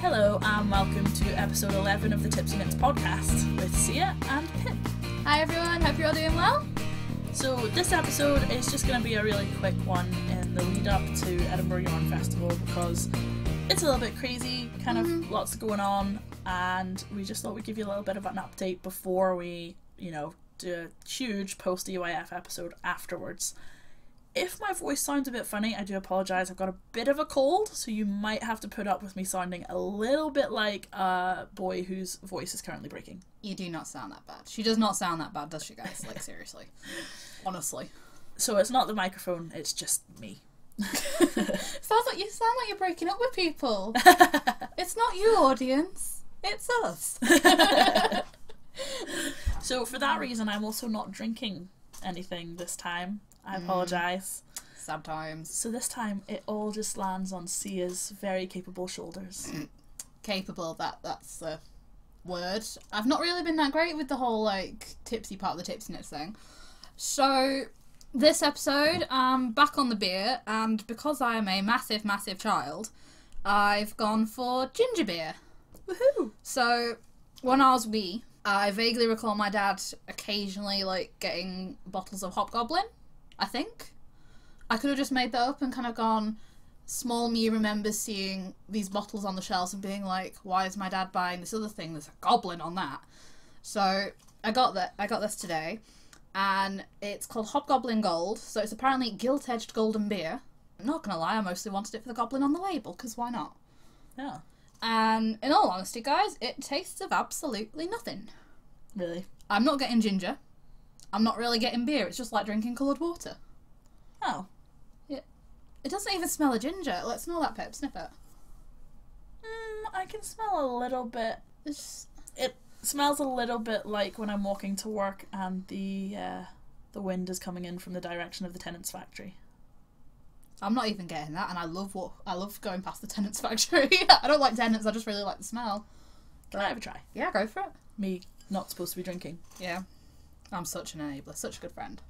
Hello and welcome to episode 11 of the Tipsy Knits podcast with Sia and Pip. Hi everyone, hope you're all doing well. So this episode is just going to be a really quick one in the lead up to Edinburgh Yarn Festival because it's a little bit crazy, kind of mm-hmm. lots going on, and we just thought we'd give you a little bit of an update before we, you know, do a huge post EYF episode afterwards. If my voice sounds a bit funny, I do apologise. I've got a bit of a cold, so you might have to put up with me sounding a little bit like a boy whose voice is currently breaking. You do not sound that bad. She does not sound that bad, does she, guys? Like seriously, honestly. So it's not the microphone, it's just me. Sounds like you sound like you're breaking up with people. it's not you, audience. It's us. So for that reason, I'm also not drinking anything this time. I mm. apologise. Sad times. So this time, it all just lands on Sia's very capable shoulders. Capable. That that's the word. I've not really been that great with the whole like tipsy part of the tipsiness thing. So this episode, I'm back on the beer, and because I am a massive, massive child, I've gone for ginger beer. Woohoo! So, when I was wee, I vaguely recall my dad occasionally like getting bottles of Hobgoblin. I think I could have just made that up and kind of gone. Small me remembers seeing these bottles on the shelves and being like, "Why is my dad buying this other thing? There's a goblin on that." So I got that. I got this today, and it's called Hobgoblin Gold. So it's apparently gilt-edged golden beer. I'm not gonna lie, I mostly wanted it for the goblin on the label because why not? Yeah, And in all honesty, guys, it tastes of absolutely nothing. really. I'm not getting ginger. I'm not really getting beer. It's just like drinking coloured water. Oh, Yeah. It doesn't even smell of ginger. Let's smell that, Pip. Sniff it. mm, I can smell a little bit. It's It smells a little bit like when I'm walking to work and the uh, the wind is coming in from the direction of the Tennent's factory. I'm not even getting that, and I love what I love going past the Tennent's factory. I don't like Tennents. I just really like the smell. Can I have a try? Yeah, go for it. Me not supposed to be drinking. Yeah, I'm such an enabler, such a good friend.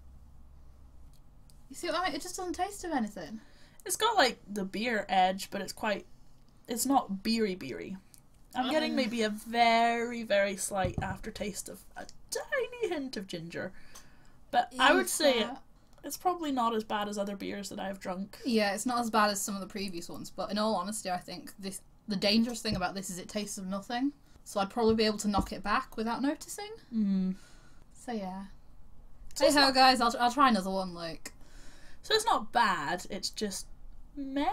You see what I mean? It just doesn't taste of anything. It's got like the beer edge, but it's quite. It's not beery beery. I'm getting Uh. maybe a very very slight aftertaste of a tiny hint of ginger, but I would say it's probably not as bad as other beers that I've drunk. Yeah, it's not as bad as some of the previous ones, but in all honesty, I think this the dangerous thing about this is it tastes of nothing. So I'd probably be able to knock it back without noticing. Mm. So yeah. So hey it's ho, not- guys! I'll I'll try another one. Like So it's not bad. It's just meh.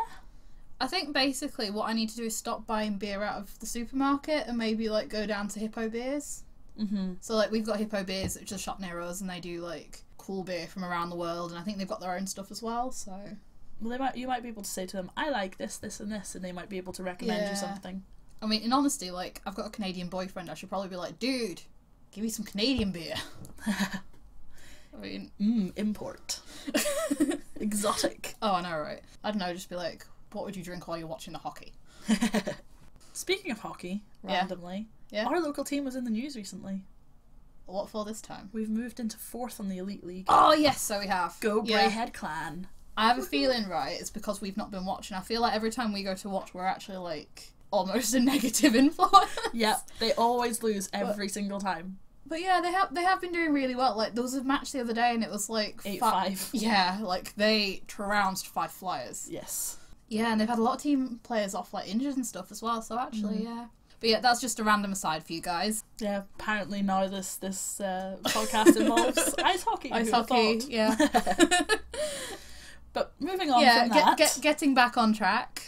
I think basically what I need to do is stop buying beer out of the supermarket and maybe like go down to Hippo Beers. Mm-hmm. So like we've got Hippo Beers, which is a shop near us, and they do like cool beer from around the world, and I think they've got their own stuff as well. So Well, they might. You might be able to say to them, "I like this, this, and this," and they might be able to recommend Yeah. you something. I mean, in honesty, like I've got a Canadian boyfriend. I should probably be like, dude, give me some Canadian beer. I mean, Mm, import, exotic. oh, I know, right? I don't know. Just be like, what would you drink while you're watching the hockey? Speaking of hockey, Yeah. randomly, Yeah. our local team was in the news recently. What for this time? We've moved into fourth on the elite league. Oh yes, so we have. Go Yeah. Braehead Clan! I have a feeling, right? It's because we've not been watching. I feel like every time we go to watch, we're actually like almost a negative influence. Yep, they always lose every single time. But yeah, they have they have been doing really well. Like there was a match the other day, and it was like Eight fi- five. Yeah, like they trounced Fife Flyers. Yes. Yeah, and they've had a lot of team players off like injured and stuff as well. So Mm. actually, yeah. But yeah, that's just a random aside for you guys. Yeah. Apparently now this this uh, podcast involves ice hockey. Ice hockey, yeah. But moving on yeah, from get, that, get, getting back on track.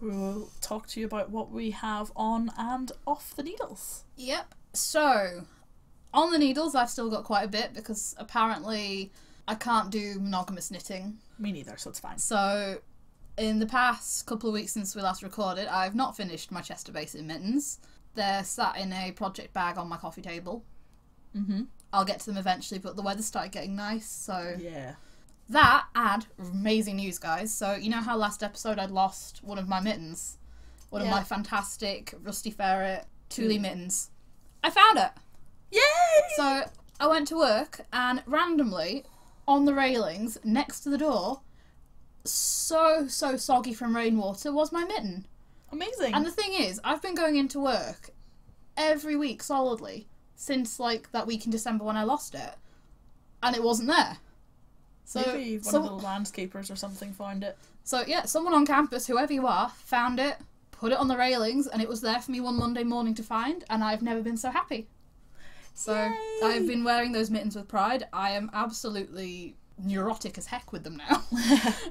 we'll talk to you about what we have on and off the needles. Yep. So, on the needles, I've still got quite a bit because apparently I can't do monogamous knitting. Me neither, so it's fine. So, in the past couple of weeks since we last recorded, I've not finished my Chester Basin mittens. They're sat in a project bag on my coffee table. Mm-hmm. I'll get to them eventually, but the weather started getting nice, so Yeah. that and amazing news, guys. So you know how last episode I'd lost one of my mittens, one of my fantastic Rusty Ferret Thule Thule. mittens. I found it. Yay! So I went to work and randomly on the railings next to the door, so so soggy from rainwater, was my mitten. Amazing. And the thing is, I've been going into work every week solidly since like that week in December when I lost it, and it wasn't there. So, Maybe one so, of the landscapers or something found it. so yeah, someone on campus, whoever you are, found it, put it on the railings, and it was there for me one Monday morning to find, and I've never been so happy. So Yay. I've been wearing those mittens with pride. I am absolutely neurotic as heck with them now,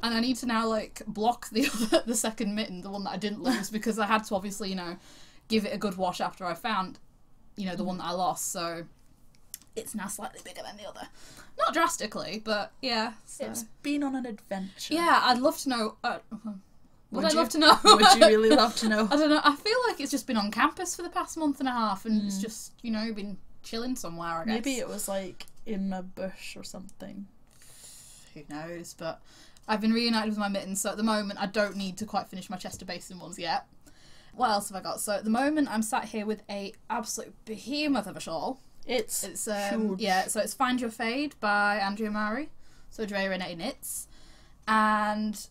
and I need to now like block the other, the second mitten, the one that I didn't lose, because I had to obviously you know give it a good wash after I found you know the one that I lost. So it's now slightly bigger than the other, not drastically, but yeah. So. It's been on an adventure. Yeah, I'd love to know. Uh, would, Would I you? love to know? Would you really love to know? I don't know. I feel like it's just been on campus for the past month and a half, and it's Mm. just you know been chilling somewhere. I guess. Maybe it was like in a bush or something. who knows? But I've been reunited with my mittens, so at the moment I don't need to quite finish my Chester Basin ones yet. What else have I got? So at the moment I'm sat here with a absolute behemoth of a shawl. It's It's um huge. yeah, so it's Find Your Fade by Andrea Mowry. So Drea Renee knits. And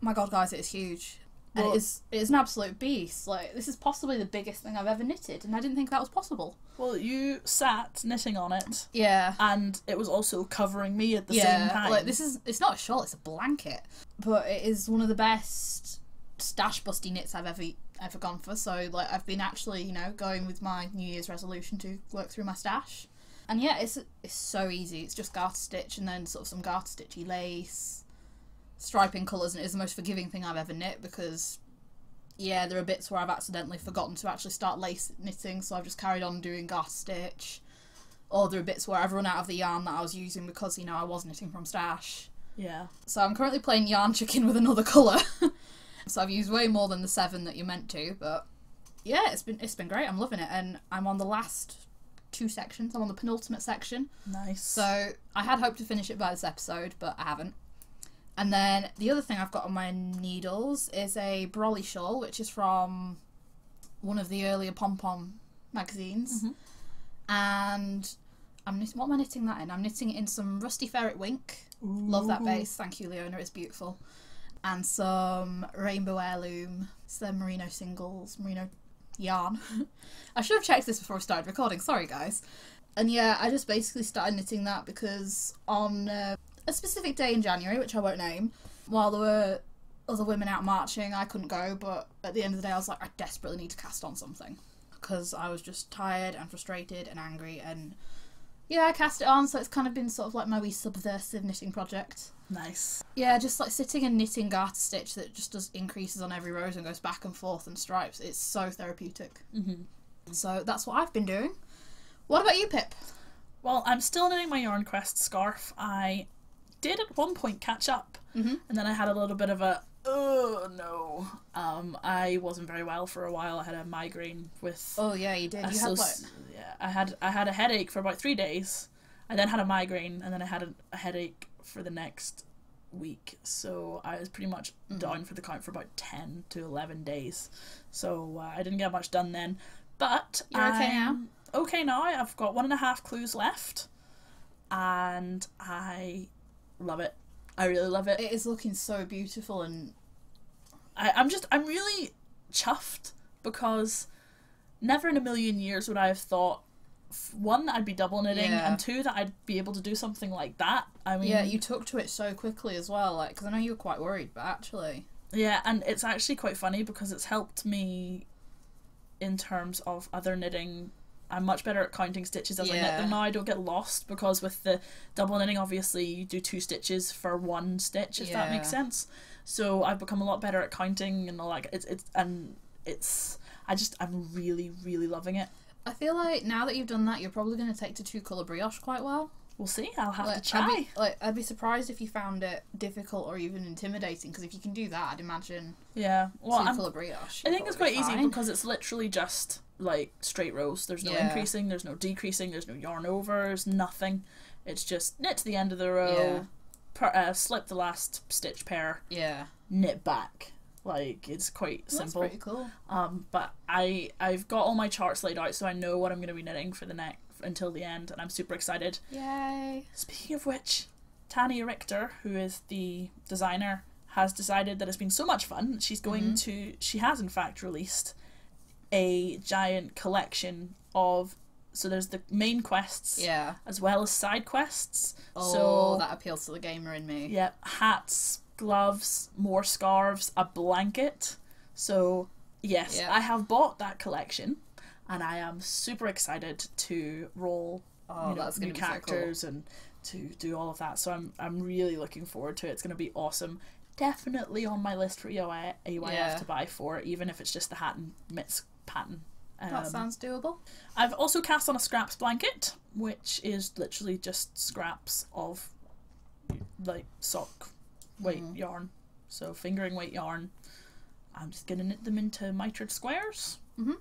my god guys, it is huge. And Well- it is it is an absolute beast. Like this is possibly the biggest thing I've ever knitted and I didn't think that was possible. Well, you sat knitting on it, Yeah. and it was also covering me at the yeah, same time. like this is it's not a shawl, it's a blanket. But it is one of the best stash busty knits I've ever ever gone for. So like I've been actually, you know, going with my New Year's resolution to work through my stash. And yeah, it's it's so easy. It's just garter stitch and then sort of some garter stitchy lace, striping colours, and it is the most forgiving thing I've ever knit because yeah, there are bits where I've accidentally forgotten to actually start lace knitting, so I've just carried on doing garter stitch. Or there are bits where I've run out of the yarn that I was using because you know I was knitting from stash. yeah. So I'm currently playing yarn chicken with another colour. so I've used way more than the seven that you're meant to, but yeah, it's been it's been great. I'm loving it, and I'm on the last two sections. I'm on the penultimate section. Nice. So I had hoped to finish it by this episode, but I haven't. And then the other thing I've got on my needles is a brolly shawl, which is from one of the earlier pom pom magazines. Mhm. And I'm knit- what am I knitting that in? I'm knitting it in some rusty ferret wink. Love that Ooh. base. Thank you, Leona. It's beautiful. And some rainbow heirloom. It's the merino singles, merino yarn. I should have checked this before I started recording. Sorry, guys. And yeah, I just basically started knitting that because on uh, a specific day in January, which I won't name, while there were other women out marching, I couldn't go. But at the end of the day, I was like, I desperately need to cast on something because I was just tired and frustrated and angry and yeah, I cast it on, so it's kind of been sort of like my wee subversive knitting project. Nice. Yeah, just like sitting and knitting garter stitch that just does increases on every rows and goes back and forth and stripes. It's so therapeutic. hmm So that's what I've been doing. What about you, Pip? Well, I'm still knitting my Yarn Quest scarf. I did at one point catch up, Mhm. and then I had a little bit of a oh no. Um, I wasn't very well for a while. I had a migraine with. Oh yeah, you did. You had what? yeah, I had I had a headache for about three days. I then had a migraine, and then I had a, a headache for the next week. So I was pretty much Mm-hmm. down for the count for about ten to eleven days. So uh, I didn't get much done then. But You're okay now? Okay now. I've got one and a half clues left, and I love it. I really love it. It is looking so beautiful and I, I'm just I'm really chuffed because never in a million years would I have thought one that I'd be double knitting Yeah. and two that I'd be able to do something like that. I mean, yeah, you took to it so quickly as well. Like, because I know you were quite worried, but actually, yeah, and it's actually quite funny because it's helped me in terms of other knitting. I'm much better at counting stitches as I knit them now. I don't get lost because with the double knitting, obviously you do two stitches for one stitch, if that makes sense. So I've become a lot better at counting and all that. It's it's and it's I just I'm really really loving it. I feel like now that you've done that, you're probably going to take to two color brioche quite well. We'll see. I'll have like, to try. I'd be, like, I'd be surprised if you found it difficult or even intimidating. Because if you can do that, I'd imagine yeah. Well, two I'm, color brioche. I think it's quite easy because it's literally just like straight rows. There's no Yeah. increasing, there's no decreasing, there's no yarn overs, nothing. It's just knit to the end of the row, Yeah. per, uh, slip the last stitch pair, yeah, knit back. Like it's quite that's simple. pretty cool. Um, but I I've got all my charts laid out, so I know what I'm going to be knitting for the next until the end, and I'm super excited. Yay! Speaking of which, Tanya Richter, who is the designer, has decided that it's been so much fun. She's going Mm-hmm. to. She has in fact released a giant collection of. So there's the main quests Yeah. as well as side quests. Oh, so that appeals to the gamer in me. yeah, hats, gloves, more scarves, a blanket. So yes, Yeah. I have bought that collection, and I am super excited to roll Oh, you know, new be so cool. characters and to do all of that. So I'm I'm really looking forward to it. It's going to be awesome. Definitely on my list for EOI, AYF Yeah. to buy for, even if it's just the hat and mitts pattern. That Um, sounds doable. I've also cast on a scraps blanket, which is literally just scraps of like sock weight Mm-hmm. yarn. So fingering weight yarn. I'm just gonna knit them into mitred squares. Mhm.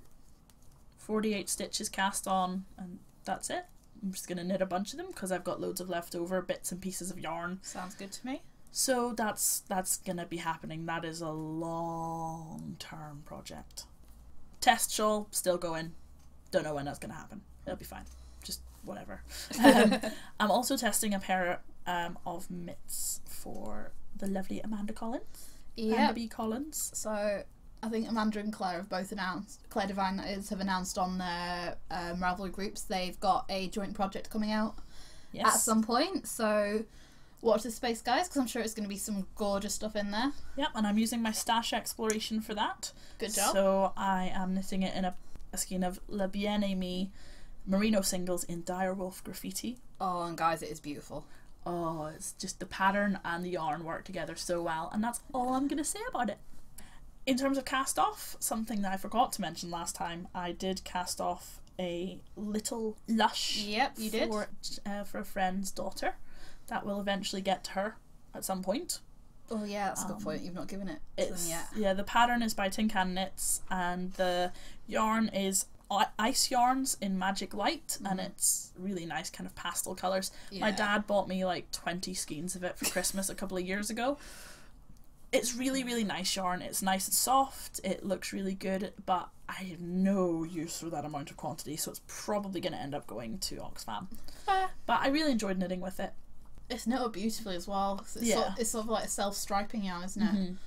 48 stitches cast on, and that's it. I'm just gonna knit a bunch of them because I've got loads of leftover bits and pieces of yarn. Sounds good to me. So that's that's gonna be happening. That is a long term project. Test shawl still going. Don't know when that's gonna happen. It'll be fine. Just whatever. Um, I'm also testing a pair um, of mitts for the lovely Amanda Collins. Yeah. Amanda B. Collins. So I think Amanda and Claire have both announced. Claire Devine that is have announced on their um, Ravelry groups they've got a joint project coming out Yes. at some point. So watch this space, guys, because I'm sure it's going to be some gorgeous stuff in there. Yep, and I'm using my stash exploration for that. Good job. So I am knitting it in a, a skein of La Bien Aimée merino singles in direwolf graffiti. oh, and guys, it is beautiful. Oh, it's just the pattern and the yarn work together so well, and that's all I'm gonna say about it. In terms of cast off, something that I forgot to mention last time, I did cast off a little lush. Yep, you did. for, uh, for a friend's daughter. That will eventually get to her at some point. Oh yeah, that's a good Um, point. You've not given it It's yet. yeah. The pattern is by Tin Can Knits, and the yarn is ice yarns in Magic Light, and it's really nice, kind of pastel colors. My dad bought me like twenty skeins of it for Christmas a couple of years ago. It's really really nice yarn. It's nice and soft. It looks really good, but I have no use for that amount of quantity, so it's probably going to end up going to Oxfam. Fair. But I really enjoyed knitting with it. It's knitted beautifully as well. It's, Yeah. sort, it's sort of like a self striping yarn, isn't it? Mhm.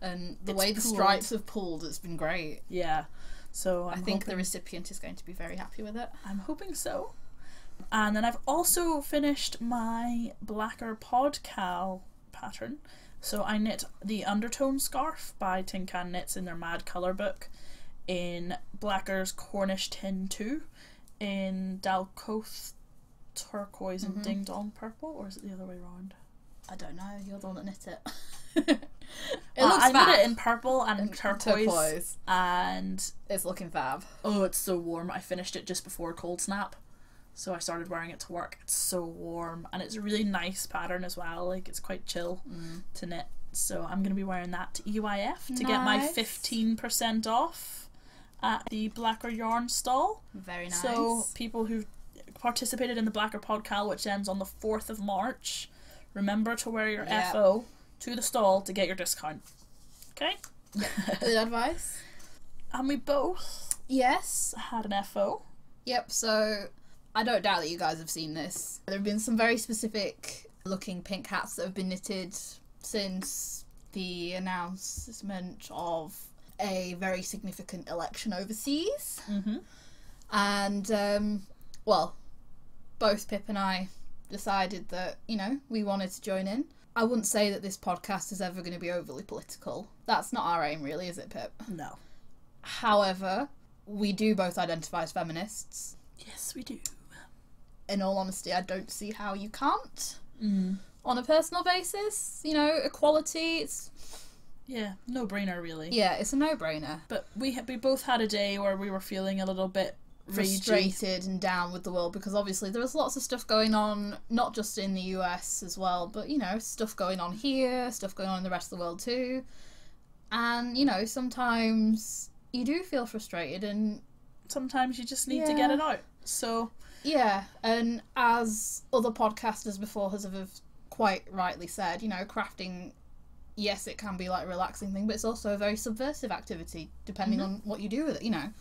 And the It's way the pulled. stripes have pulled, it's been great. Yeah. So i I'm think the recipient is going to be very happy with it. I'm hoping so. And then I've also finished my Blacker Podcal pattern. So I knit the Undertone Scarf by Tin Can Knits in their Mad Colour book, in Blacker's Cornish Tin 2, in Dolcoath Turquoise and Mhm. Ding Dong Purple, or is it the other way around? I don't know. You're the one that knit it. it Uh, looks I fab. knit it in purple and, And turquoise, turquoise. and It's looking fab. Oh, it's so warm. I finished it just before cold snap. So I started wearing it to work. It's so warm and it's a really nice pattern as well. Like it's quite chill Mm. to knit. So I'm going to be wearing that to EYF to get my 15% off at the Blacker Yarn stall. Very nice. So people who participated in the Blacker Podcal which ends on the 4th of March, remember to wear your. FO to the stall to get your discount. Okay? Good advice. And we both Yes. had an FO. Yep. So I don't doubt that you guys have seen this. There have been some very specific looking pink hats that have been knitted since the announcement of a very significant election overseas. Mm-hmm. And, um, well, both Pip and I decided that, you know, we wanted to join in. I wouldn't say that this podcast is ever going to be overly political. That's not our aim, really, is it, Pip? No. However, we do both identify as feminists. Yes, we do. In all honesty, I don't see how you can't. Mm. On a personal basis, you know, equality, it's, Yeah, no brainer really. yeah, it's a no brainer. But we ha- we both had a day where we were feeling a little bit. Frustrated and down with the world because obviously there was lots of stuff going on, not just in the US as well, but you know, stuff going on here, stuff going on in the rest of the world too. And you know, sometimes you do feel frustrated and Sometimes you just need to get it out. So yeah, and as other podcasters before us have quite rightly said, you know, crafting yes, it can be like a relaxing thing, but it's also a very subversive activity depending Mhm. on what you do with it, you know.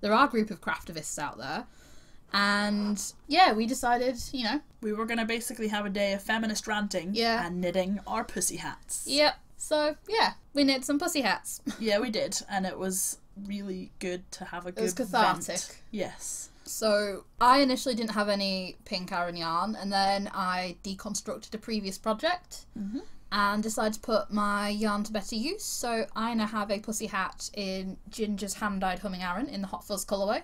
There are a group of craftivists out there. And yeah, we decided, you know, we were gonna basically have a day of feminist ranting Yeah. and knitting our pussy hats. yep, So yeah, we knit some pussy hats. Yeah, we did, and it was really good to have a good was cathartic. vent. Yes. So I initially didn't have any pink Aran yarn, and then I deconstructed a previous project Mhm. and decided to put my yarn to better use. So I now have a pussy hat in Ginger's hand dyed humming Aran in the Hot Fuzz colourway.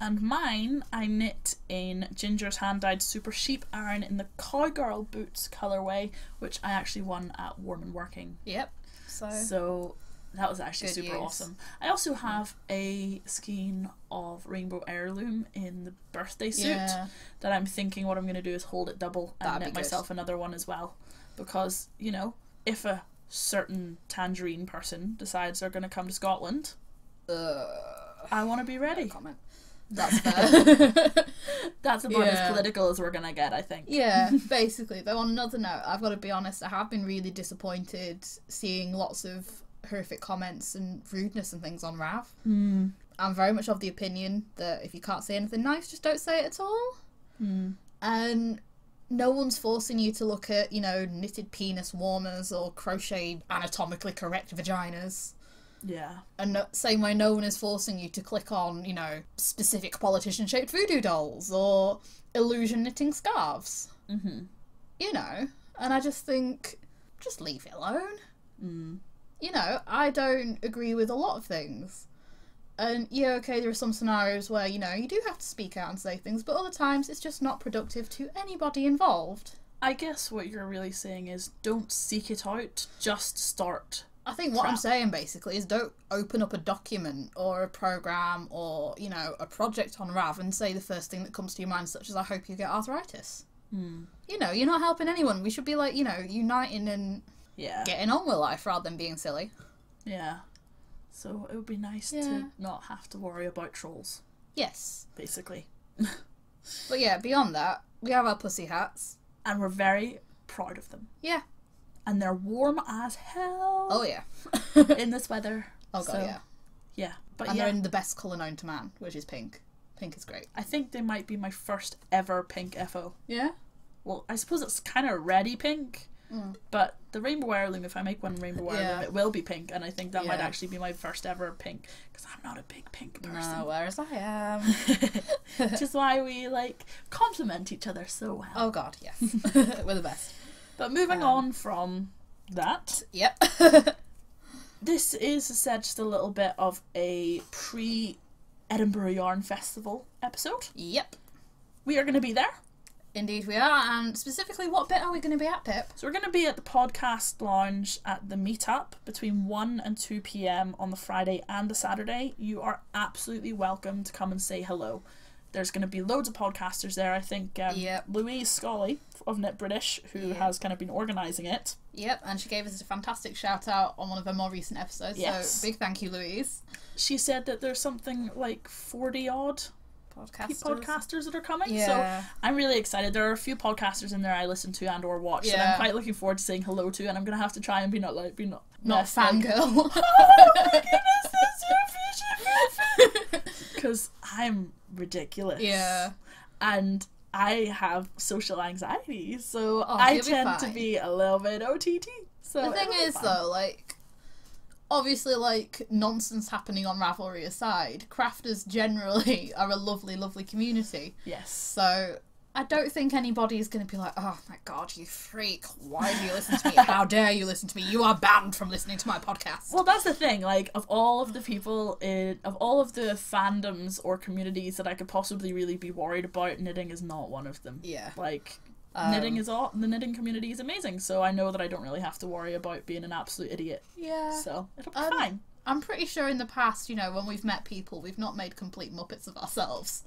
And mine, I knit in Ginger's hand dyed super sheep Aran in the cowgirl boots colorway, which I actually won at Warm and Working. Yep. So, So that was actually Good super use. awesome. I also have a skein of rainbow heirloom in the birthday suit Yeah. that I'm thinking what I'm going to do is hold it double and That'd knit myself another one as well. Because, you know, if a certain tangerine person decides they're going to come to Scotland, uh, I want to be ready. comment. That's fair. That's about as political as we're going to get, I think. Yeah, basically. Though on another note, I've got to be honest, I have been really disappointed seeing lots of horrific comments and rudeness and things on Rav. Mm. I'm very much of the opinion that if you can't say anything nice, just don't say it at all. Mm. And no one's forcing you to look at, you know, knitted penis warmers or crocheted anatomically correct vaginas. Yeah. And no, same way, no one is forcing you to click on, you know, specific politician shaped voodoo dolls or illusion knitting scarves. Mm-hmm. You know? And I just think, just leave it alone. Mm. You know, I don't agree with a lot of things. And yeah, okay, there are some scenarios where, you know, you do have to speak out and say things, but other times it's just not productive to anybody involved. I guess what you're really saying is don't seek it out, just start. I think what I'm saying basically is don't open up a document or a program or, you know, a project on Rav and say the first thing that comes to your mind, such as, I hope you get arthritis. Hmm. You know, you're not helping anyone. We should be like, you know, uniting and Yeah. getting on with life rather than being silly. Yeah. So it would be nice Yeah. to not have to worry about trolls, Yes. basically. But yeah, beyond that, we have our pussy hats. And we're very proud of them. Yeah. And they're warm as hell Oh yeah. in this weather. Oh god, So, yeah. Yeah. But And yeah, they're in the best colour known to man, which is pink. Pink is great. I think they might be my first ever pink FO. Yeah. Well, I suppose it's kind of ready pink. Mm. But the rainbow heirloom, if I make one rainbow heirloom, Yeah. it will be pink, and I think that might actually be my first ever pink because I'm not a big pink person. No, whereas I am. Which is why we like complement each other so well. oh god, yes. We're the best. But moving Um, on from that, Yep. this is said just a little bit of a pre Edinburgh Yarn Festival episode. yep. We are going to be there. Indeed we are. And specifically, what bit are we going to be at, Pip? So we're going to be at the podcast lounge at the meetup between 1 and 2 p.m. on the Friday and the Saturday. You are absolutely welcome to come and say hello. There's going to be loads of podcasters there. I think um, Yep. Louise Scully of Knit British, who Yeah. has kind of been organising it. Yep, and she gave us a fantastic shout out on one of her more recent episodes. Yes. So big thank you, Louise. She said that there's something like 40 odd Podcasters. podcasters that are coming. So I'm really excited. There are a few podcasters in there I listen to and or watch that I'm quite looking forward to saying hello to, and I'm gonna have to try and be not like be not Not like, fangirl. oh my goodness, that's so fishy, because I'm ridiculous. yeah. and I have social anxiety, so Oh, I tend to be a little bit OTT. So The thing is, fun. though, like, obviously, like, nonsense happening on Ravelry aside, crafters generally are a lovely, lovely community. yes, So I don't think anybody is going to be like, oh my god, you freak. Why do you listen to me? How dare you listen to me? You are banned from listening to my podcast. Well, that's the thing. Like, of all of the people in, of all of the fandoms or communities that I could possibly really be worried about, knitting is not one of them. Yeah. Like, Um, knitting is all the knitting community is amazing. So I know that I don't really have to worry about being an absolute idiot. Yeah. So it'll be Um, fine. I'm pretty sure in the past, you know, when we've met people, we've not made complete muppets of ourselves.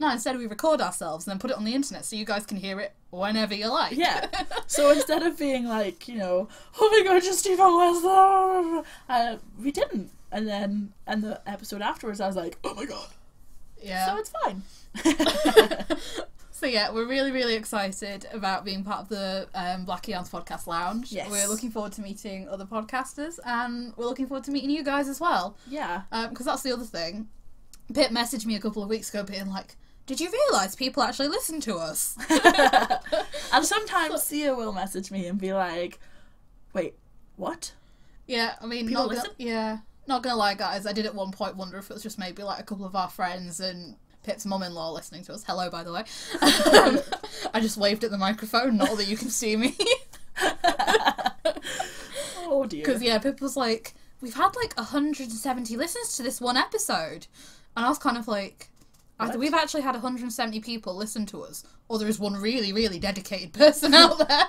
No, instead we record ourselves and then put it on the internet so you guys can hear it whenever you like. Yeah. so instead of being like, you know, oh my god, just Stephen West, uh, we didn't. And then, and the episode afterwards, I was like, oh my god. yeah. So it's fine. So yeah, we're really, really excited about being part of the um, Black Yarns Podcast Lounge. Yes. We're looking forward to meeting other podcasters, and we're looking forward to meeting you guys as well. yeah. Because that's the other thing. Pip messaged me a couple of weeks ago, being like, "Did you realise people actually listen to us?" and sometimes Sia will message me and be like, wait, What? Yeah, I mean, People not gonna, listen? yeah, not gonna lie, guys. I did at one point wonder if it was just maybe like a couple of our friends and Pip's mum-in-law listening to us. Hello, by the way. Um, I just waved at the microphone, not that you can see me. Oh dear. Because yeah, Pip was like, "We've had like 170 listens to this one episode," and I was kind of like, "Either we've actually had 170 people listen to us, or there is one really, really dedicated person out there."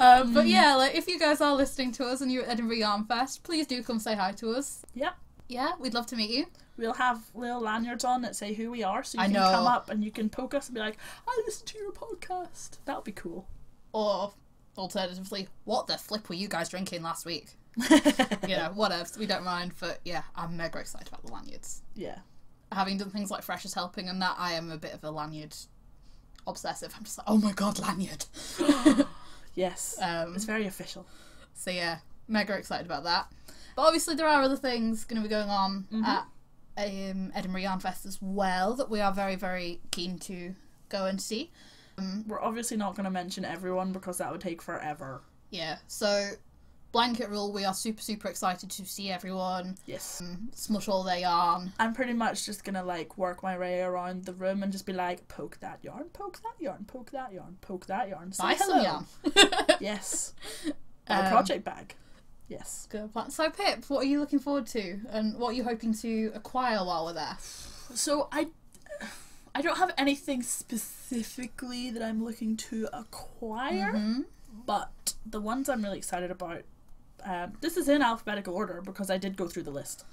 um, but yeah, like if you guys are listening to us and you're at Edinburgh Yarn Fest, please do come say hi to us. Yep. Yeah, we'd love to meet you. We'll have little lanyards on that say who we are, so you I can know. come up and you can poke us and be like, "I listen to your podcast." That would be cool. Or alternatively, what the flip were you guys drinking last week? You know, whatever. We don't mind. But yeah, I'm mega excited about the lanyards. yeah. having done things like Fresh is Helping and that, I am a bit of a lanyard obsessive. I'm just like, oh my god, lanyard. Yes. Um, it's very official. so yeah, mega excited about that. But obviously, there are other things going to be going on at um, Edinburgh Yarn Fest as well that we are very, very keen to go and see. We're obviously not going to mention everyone because that would take forever. Yeah, so blanket rule, we are super, super excited to see everyone Yes. smush all their yarn. I'm pretty much just gonna like work my way around the room and just be like, poke that yarn, poke that yarn, poke that yarn, poke that yarn. Say Buy some hello. yarn. Yes. A Um, project bag. Yes. Good plan. So, Pip, what are you looking forward to, and what are you hoping to acquire while we're there? So I, I don't have anything specifically that I'm looking to acquire, Mhm. but the ones I'm really excited about. Um, this is in alphabetical order because I did go through the list.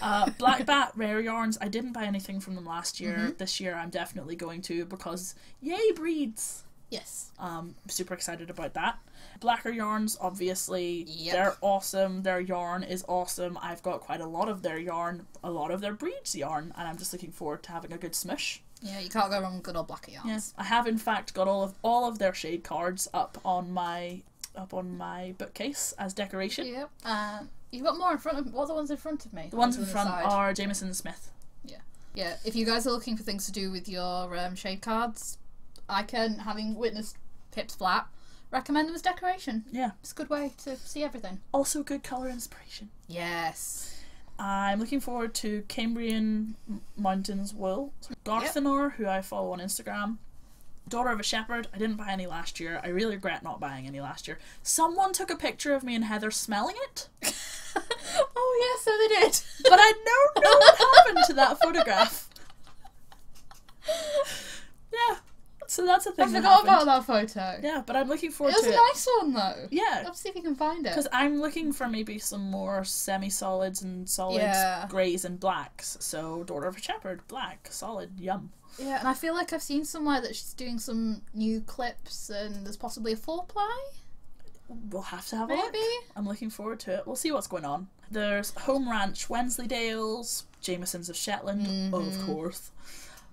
Uh, Black Bat Rare Yarns. I didn't buy anything from them last year. This year I'm definitely going to because yay breeds. Yes. Um, super excited about that. Blacker yarns, obviously, Yep. they're awesome. Their yarn is awesome. I've got quite a lot of their yarn, a lot of their breeds yarn, and I'm just looking forward to having a good smush. Yeah, you can't go wrong with good old blacker yarns. Yes, I have in fact got all of all of their shade cards up on my up on my bookcase as decoration. Yep. Uh, you've got more in front of. What are the ones in front of me? The ones to in front are Jamieson Smith. Yeah. Yeah. If you guys are looking for things to do with your um, shade cards, I can, having witnessed Pip's flat, recommend them as decoration. Yeah, It's a good way to see everything. also good color inspiration. Yes. I'm looking forward to Cambrian Mountains wool. Garthenor, who I follow on Instagram. Daughter of a Shepherd. I didn't buy any last year. I really regret not buying any last year. Someone took a picture of me and Heather smelling it, oh yes, so they did. but I don't know what happened to that photograph. Yeah, so that's a thing. I forgot about that photo. Yeah, but I'm looking forward to It was to a nice one though. Yeah, Let's see if you can find it. because I'm looking for maybe some more semi-solids and solids, Yeah. greys and blacks. So, Daughter of a Shepherd, black, solid, yum. Yeah, and I feel like I've seen somewhere that she's doing some new clips, and there's possibly a four ply, We'll have to have a maybe. look. I'm looking forward to it. We'll see what's going on. There's Home Ranch, Wensleydales, Jamieson's of Shetland, of Mhm. course.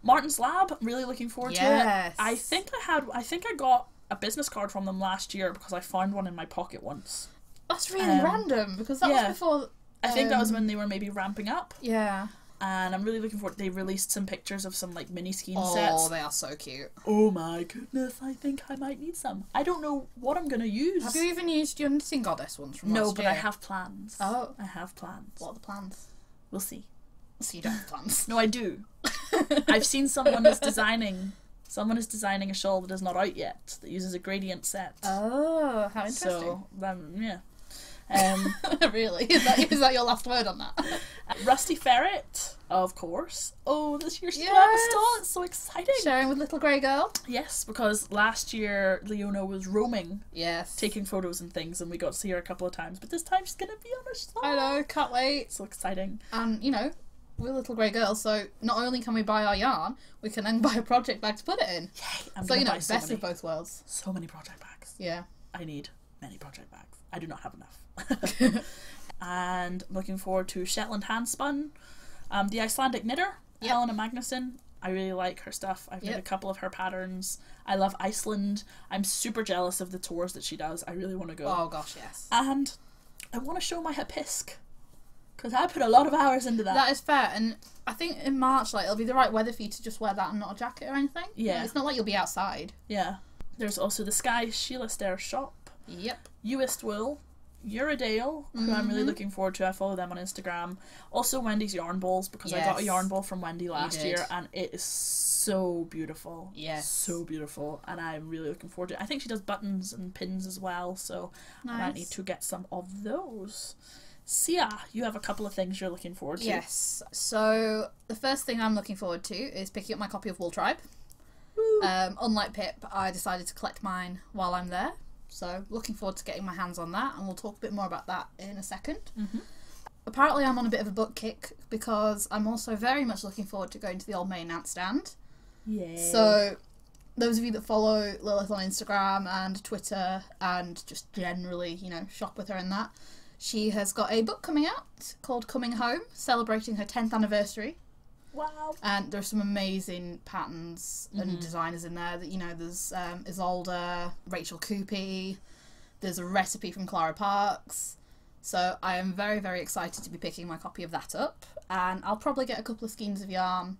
Martin's Lab. I'm really looking forward Yes. to it. I think I had. I think I got a business card from them last year because I found one in my pocket once. That's really Um, random because that yeah. was before. I think that was Um, when they were maybe ramping up, Yeah. and I'm really looking forward. They released some pictures of some like mini skein Oh, sets. Oh, they are so cute. Oh my goodness! I think I might need some. I don't know what I'm gonna use. Have you even used your knitting goddess ones from no, last but? I have plans. Oh. I have plans. What are the plans? We'll see. So you don't have plans. No, I do. I've seen someone is designing. Someone is designing a shawl that is not out yet that uses a gradient set. Oh, how interesting. so um, yeah. Um, really? Is that, is that your last word on that? Rusty Ferret, of course. Oh, this year's Yes. stall. It's so exciting. Sharing with little grey girl? Yes, because last year Leona was roaming, Yes. taking photos and things, and we got to see her a couple of times. But this time she's gonna be on a stall. I know, can't wait. So exciting. And, you know, we're little grey girls, so not only can we buy our yarn, we can then buy a project bag to put it in. Yay! I'm so, you know, so best many, of both worlds. so many project bags. Yeah. I need many project bags. I do not have enough. and I'm looking forward to Shetland Handspun, um, the Icelandic knitter, Yep. Helena Magnússon. I really like her stuff. I've made a couple of her patterns. I love Iceland. I'm super jealous of the tours that she does. I really want to go. Oh, gosh, yes. And I want to show my Hapisk. Because I put a lot of hours into that. That is fair, and I think in March, like, it'll be the right weather for you to just wear that and not a jacket or anything. Yeah. It's not like you'll be outside. yeah. There's also the Skye Shilasdair shop. Yep. Uist Wool. Uradale, who I'm really Mhm. looking forward to. I follow them on Instagram. Also, Wendy's yarn balls because I got a yarn ball from Wendy last year, and it is so beautiful. Yes. so beautiful, and I'm really looking forward to. it. I think she does buttons and pins as well, so I might need to get some of those. Sia, you have a couple of things you're looking forward to. Yes. So the first thing I'm looking forward to is picking up my copy of Wool Tribe. Um, unlike Pip, I decided to collect mine while I'm there. So looking forward to getting my hands on that, and we'll talk a bit more about that in a 2nd Mhm. Apparently, I'm on a bit of a book kick because I'm also very much looking forward to going to the Old Maiden Aunt stand. Yeah. So, those of you that follow Lilith on Instagram and Twitter and just generally, you know, shop with her and that, she has got a book coming out called Coming Home, celebrating her 10th anniversary. wow. And there's some amazing patterns and designers in there. That you know, there's um, Isolda, Rachel Coopey, there's a recipe from Clara Parkes. So I am very, very excited to be picking my copy of that up, and I'll probably get a couple of skeins of yarn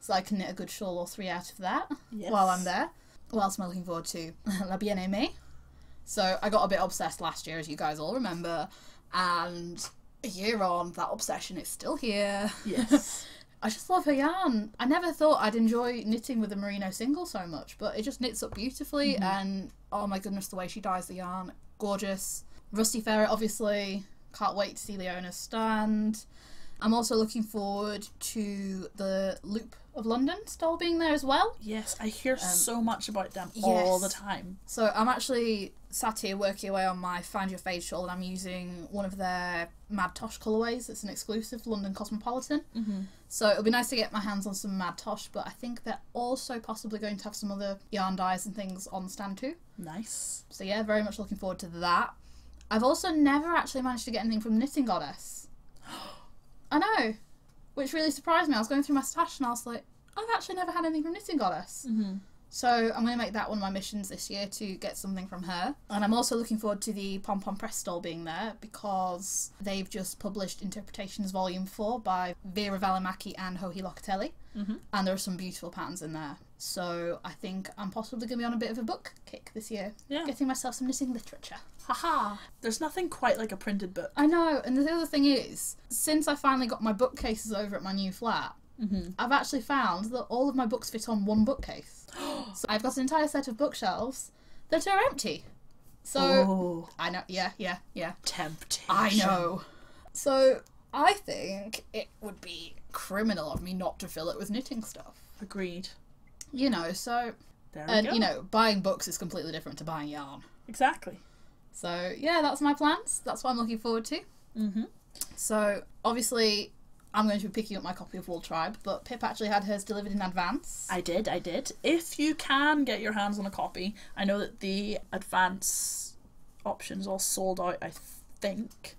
so I can knit a good shawl or three out of that Yes. while I'm there. What else am I looking forward to? La Bien Aimée. So I got a bit obsessed last year, as you guys all remember, and a year on, that obsession is still here. Yes. I just love her yarn. I never thought I'd enjoy knitting with a merino single so much, but it just knits up beautifully, mm-hmm. and oh my goodness, the way she dyes the yarn, gorgeous. Rusty Ferret, obviously, can't wait to see Leona's stand. I'm also looking forward to the Loop of London stall being there as well. yes, I hear so much about them all the time. So I'm actually sat here working away on my Find Your Fade shawl, and I'm using one of their Mad Tosh colourways. It's an exclusive London Cosmopolitan. Mhm. So it'll be nice to get my hands on some Mad Tosh, but I think they're also possibly going to have some other yarn dyes and things on the stand too. Nice. So yeah, very much looking forward to that. I've also never actually managed to get anything from Knitting Goddess. I know, which really surprised me. I was going through my stash and I was like, I've actually never had anything from Knitting Goddess. Mm-hmm. So I'm going to make that one of my missions this year to get something from her. And I'm also looking forward to the Pom Pom Press stall being there because they've just published Interpretations Volume 4 by Veera Välimäki and Joji Locatelli. Mhm. And there are some beautiful patterns in there. So I think I'm possibly going to be on a bit of a book kick this year. Yeah. Getting myself some knitting literature. Haha. There's nothing quite like a printed book. I know, and the other thing is, since I finally got my bookcases over at my new flat, Mm-hmm. I've actually found that all of my books fit on one bookcase. so I've got an entire set of bookshelves that are empty. So oh, I know, yeah, yeah, yeah. temptation. I know. So I think it would be criminal of me not to fill it with knitting stuff. Agreed. You know, so and go. you know, buying books is completely different to buying yarn. exactly. So yeah, that's my plans. That's what I'm looking forward to. Mm-hmm. So obviously, I'm going to be picking up my copy of Wool Tribe, but Pip actually had hers delivered in advance. I did, I did. If you can get your hands on a copy, I know that the advance options all sold out, I think.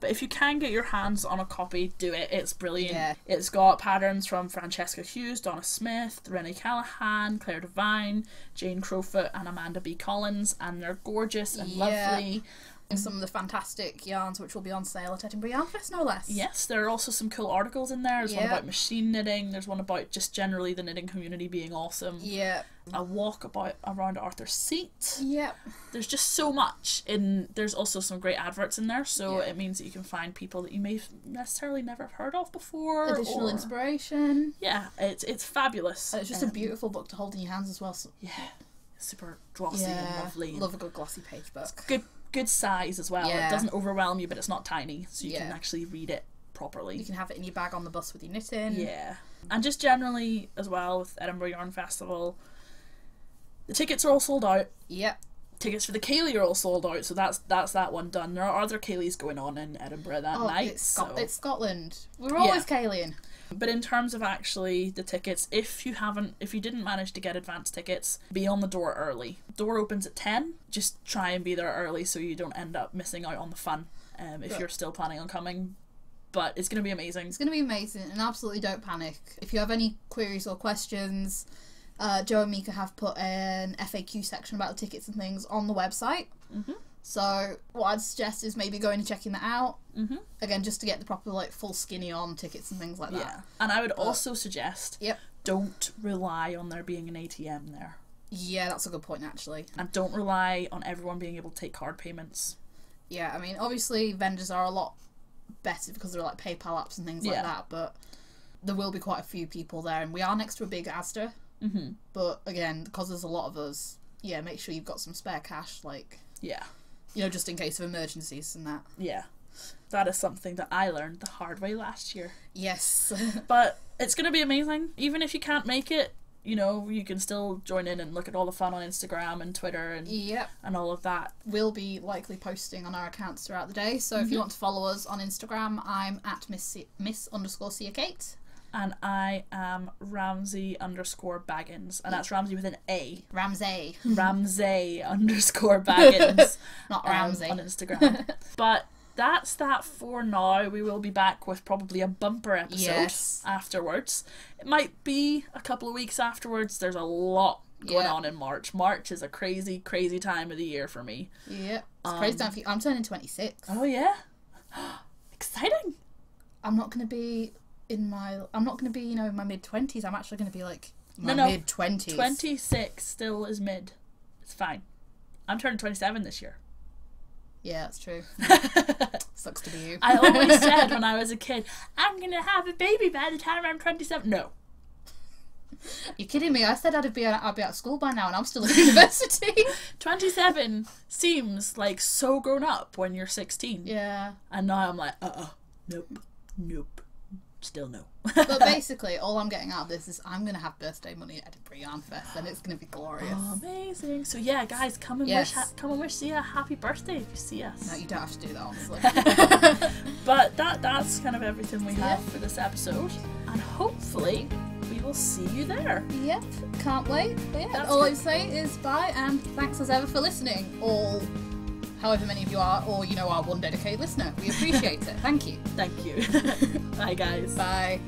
But if you can get your hands on a copy, do it. It's brilliant. Yeah. It's got patterns from Francesca Hughes, Donna Smith, Renee Callahan, Claire Devine, Jane Crowfoot, and Amanda B. Collins, and they're gorgeous and Yeah. lovely. Some of the fantastic yarns which will be on sale at Edinburgh Yarn Fest, no less. Yes, there are also some cool articles in there. There's one about machine knitting. There's one about just generally the knitting community being awesome. Yeah. A walk about around Arthur's Seat. Yep. there's just so much and there's also some great adverts in there so Yeah. it means that you can find people that you may necessarily never have heard of before Additional or- inspiration. yeah it's it's fabulous And it's just a Um, beautiful book to hold in your hands as well. So, yeah super glossy and lovely Love a good glossy page book. good good size as well Yeah. it doesn't overwhelm you but it's not tiny so you can actually read it properly You can have it in your bag on the bus with your knitting. Yeah. And just generally as well with Edinburgh Yarn Festival, the tickets are all sold out. Yep. Tickets for the Ceilidh are all sold out, so that's that's that one done. There are other Ceilidhs going on in Edinburgh that Oh, night. it's, so- it's Scotland. We're always Kalian. But in terms of actually the tickets, if you haven't, if you didn't manage to get advance tickets, be on the door early. Door opens at ten. Just try and be there early so you don't end up missing out on the fun. Um, if Yeah. you're still planning on coming, but it's gonna be amazing. It's going to be amazing and absolutely don't panic. If you have any queries or questions, uh, Jo and Mica have put an FAQ section about the tickets and things on the website. Mhm. So what I'd suggest is maybe going and checking that out Mm-hmm. again, just to get the proper like full skinny on tickets and things like that. Yeah, and I would also suggest Yep. don't rely on there being an ATM there, Yeah, that's a good point actually. and don't rely on everyone being able to take card payments. yeah, I mean, obviously vendors are a lot better because they're like PayPal apps and things like that, but there will be quite a few people there, and we are next to a big Asda. Mm-hmm. But again, because there's a lot of us, yeah, make sure you've got some spare cash, like Yeah. You know, just in case of emergencies and that. Yeah. That is something that I learned the hard way last year. Yes. But it's going to be amazing. Even if you can't make it, you know, you can still join in and look at all the fun on Instagram and Twitter and, yep. and all of that. We'll be likely posting on our accounts throughout the day. So if you mm-hmm. want to follow us on Instagram, I'm at Miss C- Miss underscore Cia Kate. And I am Ramsey underscore Baggins. And that's Ramsey with an A. Ramsey, Ramsey underscore Baggins. not um, Ramsey. on Instagram. but that's that for now. We will be back with probably a bumper episode Yes. afterwards. It might be a couple of weeks afterwards. There's a lot going Yeah. on in March. March is a crazy, crazy time of the year for me. Yep. It's crazy time for you. I'm turning 26. Oh yeah, exciting! I'm not going to be in my. I'm not going to be, you know, in my mid 20s. I'm actually going to be like my No, no. mid 20s. Twenty six still is mid. It's fine. I'm turning twenty seven this year. Yeah, that's true. Sucks to be you. I always said when I was a kid, I'm gonna have a baby by the time I'm twenty seven. No, You're kidding me. I said I'd be I'd be out of school by now, and I'm still at university. 27 seems like so grown up when you're 16. yeah. And now I'm like, uh uh nope, nope, still no. But basically, all I'm getting out of this is I'm gonna have birthday money at Edinburgh Yarn Fest, and it's gonna be glorious. Oh, amazing. So yeah, guys, come and Yes. wish, come and wish Sia a happy birthday if you see us. No, you don't have to do that, honestly. But that that's kind of everything we have Yeah. for this episode, and hopefully we will see you there. yep, can't wait. But yeah, That's all good. I'd say is bye, and thanks as ever for listening. All, however many of you are, or you know, our one dedicated listener. We appreciate it. Thank you. Thank you. Bye, guys. Bye.